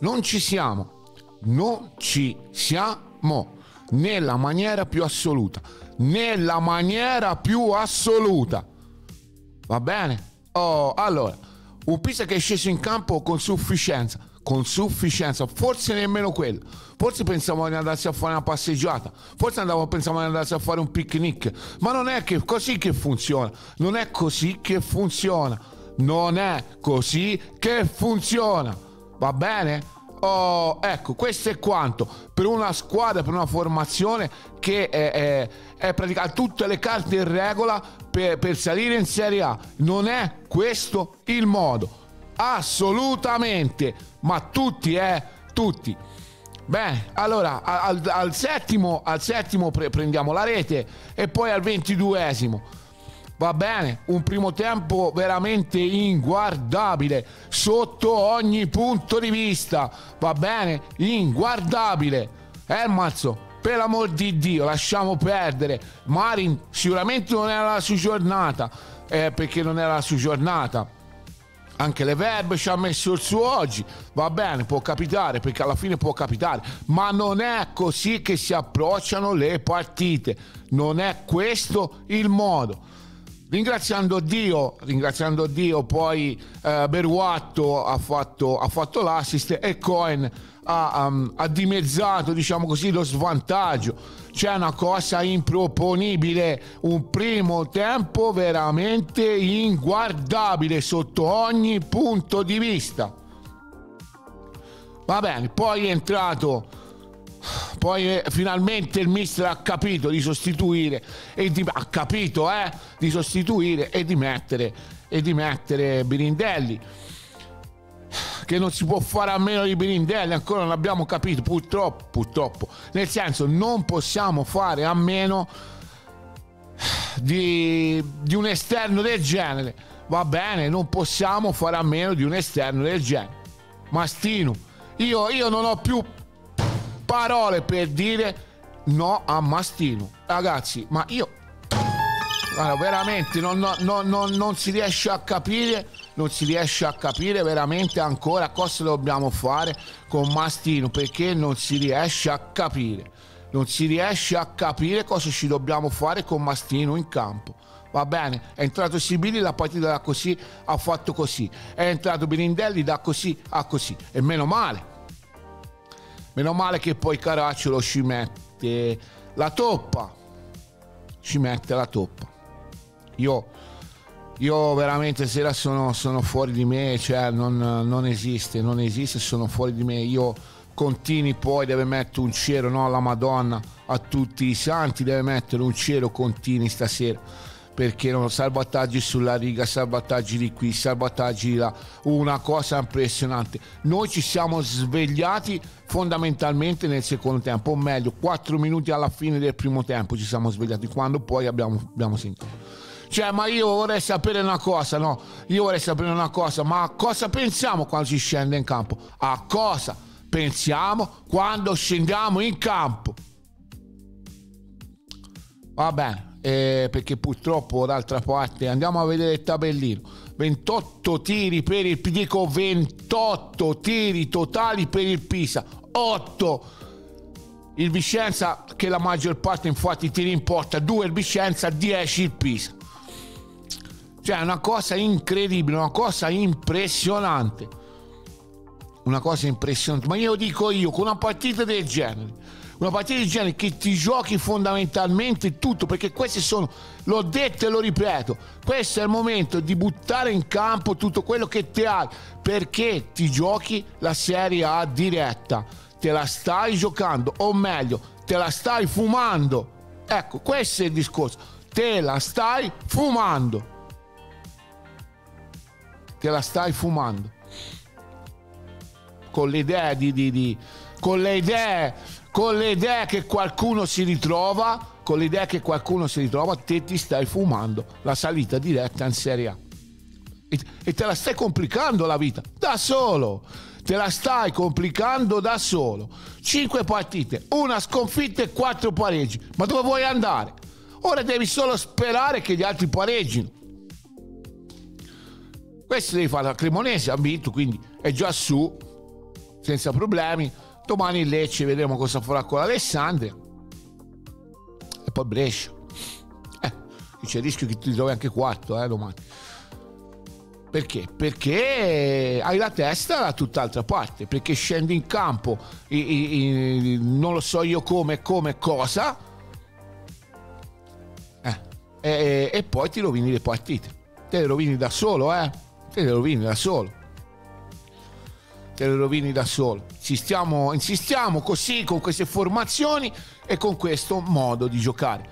non ci siamo, non ci siamo. Nella maniera più assoluta, nella maniera più assoluta. Va bene? Oh, allora, un Pisa che è sceso in campo con sufficienza, con sufficienza, forse nemmeno quello. Forse pensavamo di andarsi a fare una passeggiata, forse andavo, pensavamo di andarsi a fare un picnic, ma non è che così che funziona, non è così che funziona, non è così che funziona, va bene? Oh, ecco, questo è quanto per una squadra, per una formazione che è, è, è praticamente tutte le carte in regola per, per salire in Serie A. Non è questo il modo. Assolutamente, ma tutti, eh, tutti. Bene, allora al, al settimo, al settimo pre- prendiamo la rete e poi al ventiduesimo. Va bene, un primo tempo veramente inguardabile sotto ogni punto di vista. Va bene, inguardabile. Ermazzo, per l'amor di Dio, lasciamo perdere. Marin sicuramente non era la sua giornata, eh, perché non era la sua giornata. Anche le verbe ci ha messo il suo oggi, va bene, può capitare perché alla fine può capitare, ma non è così che si approcciano le partite, non è questo il modo. Ringraziando Dio, ringraziando Dio, poi eh, Beruatto ha fatto, ha fatto l'assist e Cohen ha, um, ha dimezzato, diciamo così, lo svantaggio. C'è una cosa improponibile, un primo tempo veramente inguardabile sotto ogni punto di vista. Va bene, poi è entrato poi eh, finalmente il mister ha capito di sostituire e di, ha capito eh, di sostituire e di mettere e di mettere Birindelli che non si può fare a meno di Birindelli ancora non abbiamo capito purtroppo purtroppo. Nel senso non possiamo fare a meno di, di un esterno del genere. Va bene non possiamo fare a meno di un esterno del genere. Mastino io, io non ho più parole per dire no a Mastino. Ragazzi, ma io Guarda, veramente non, non, non, non, si riesce a capire, non si riesce a capire veramente ancora cosa dobbiamo fare con Mastino perché non si riesce a capire. Non si riesce a capire cosa ci dobbiamo fare con Mastino in campo. Va bene, è entrato Sibili, la partita da così, ha fatto così. È entrato Birindelli da così a così. E meno male, Meno male che poi Caracciolo ci mette la toppa. Ci mette la toppa. Io, io veramente sera sono, sono, fuori di me, cioè non, non, esiste, non esiste, sono fuori di me. Io continui poi, deve mettere un cielo no, alla Madonna, a tutti i santi, deve mettere un cielo continui stasera perché non salvataggi sulla riga, salvataggi di qui, salvataggi di là, una cosa impressionante. Noi ci siamo svegliati fondamentalmente nel secondo tempo, o meglio, 4 minuti alla fine del primo tempo ci siamo svegliati, quando poi abbiamo, abbiamo sentito. Cioè, ma io vorrei sapere una cosa, no? Io vorrei sapere una cosa, ma a cosa pensiamo quando si scende in campo? A cosa pensiamo quando scendiamo in campo? Va bene, eh, perché purtroppo d'altra parte andiamo a vedere il tabellino. 28 tiri per il dico 28 tiri totali per il Pisa 8 il Vicenza che la maggior parte infatti tiri in porta 2 il Vicenza 10 il Pisa. Cioè una cosa incredibile una cosa impressionante. Una cosa impressionante. Ma io dico io con una partita del genere una partita di genere che ti giochi fondamentalmente tutto, perché questi sono, l'ho detto e lo ripeto, questo è il momento di buttare in campo tutto quello che ti hai, perché ti giochi la Serie A diretta, te la stai giocando, o meglio, te la stai fumando. Ecco, questo è il discorso, te la stai fumando. Te la stai fumando. Con l'idea di, di, di con le idee con le idee che qualcuno si ritrova, con l'idea che qualcuno si ritrova, te ti stai fumando la salita diretta in Serie A. E, te la stai complicando la vita da solo. Te la stai complicando da solo. Cinque partite, una sconfitta e quattro pareggi. Ma dove vuoi andare? Ora devi solo sperare che gli altri pareggino. Questo devi fare la Cremonese, ha vinto, quindi è già su senza problemi. Domani il Lecce vedremo cosa farà con l'Alessandria. E poi Brescia. Eh, c'è il rischio che ti trovi anche quarto eh, domani. Perché? Perché hai la testa da tutt'altra parte, perché scendi in campo, e, e, e, non lo so io come, come, cosa, eh, e, poi ti rovini le partite. Te le rovini da solo, eh? Te le rovini da solo. Te le rovini da solo. Insistiamo, insistiamo così con queste formazioni e con questo modo di giocare,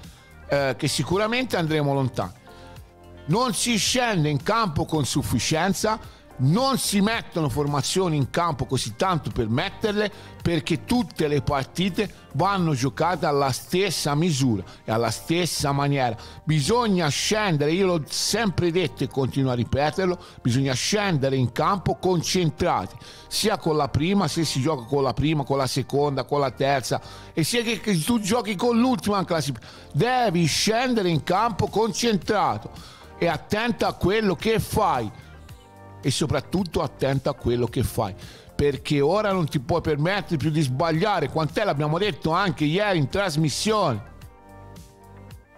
eh, che sicuramente andremo lontano non si scende in campo con sufficienza, non si mettono formazioni in campo così tanto per metterle perché tutte le partite vanno giocate alla stessa misura e alla stessa maniera. Bisogna scendere, io l'ho sempre detto e continuo a ripeterlo, bisogna scendere in campo concentrati, sia con la prima, se si gioca con la prima, con la seconda, con la terza e sia che, tu giochi con l'ultima classifica. Devi scendere in campo concentrato e attenta a quello che fai e soprattutto attenta a quello che fai. Perché ora non ti puoi permettere più di sbagliare quant'è l'abbiamo detto anche ieri in trasmissione.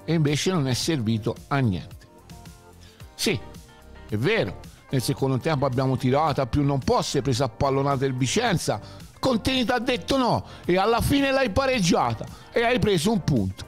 E invece non è servito a niente. Sì è vero nel secondo tempo abbiamo tirato a più non posso, hai preso a pallonata il Vicenza. Contini ti ha detto no e alla fine l'hai pareggiata e hai preso un punto.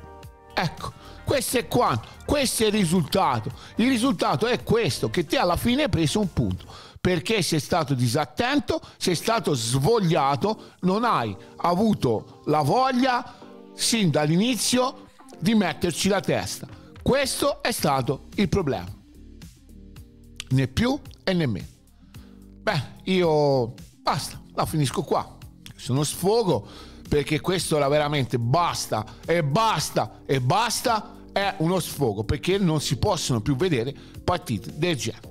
Ecco questo è quanto, questo è il risultato. Il risultato è questo, che te alla fine hai preso un punto. Perché sei stato disattento, sei stato svogliato, non hai avuto la voglia sin dall'inizio di metterci la testa. Questo è stato il problema. Né più e né meno. Beh, io basta, la finisco qua. Sono sfogo perché questo era veramente basta e basta e basta è uno sfogo perché non si possono più vedere partite del genere.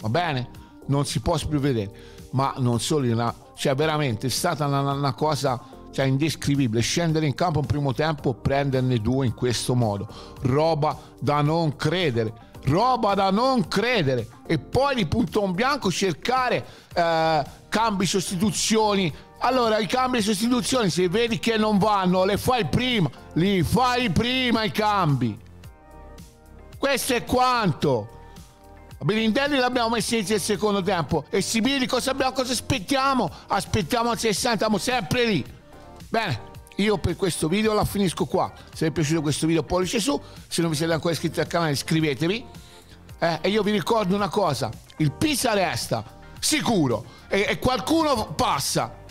Va bene? Non si possono più vedere. Ma non solo, una, cioè veramente è stata una, una cosa cioè, indescrivibile. Scendere in campo in primo tempo, prenderne due in questo modo. Roba da non credere. Roba da non credere. E poi di punto in bianco cercare eh, cambi, sostituzioni allora, i cambi e sostituzioni, se vedi che non vanno, le fai prima. Li fai prima i cambi. Questo è quanto. Belindelli l'abbiamo messo il secondo tempo. E Sibili cosa, abbiamo, cosa aspettiamo? Aspettiamo al 60, siamo sempre lì. Bene, io per questo video la finisco qua. Se vi è piaciuto questo video pollice su, se non vi siete ancora iscritti al canale iscrivetevi. Eh, e io vi ricordo una cosa, il Pisa resta, sicuro, e, e qualcuno passa,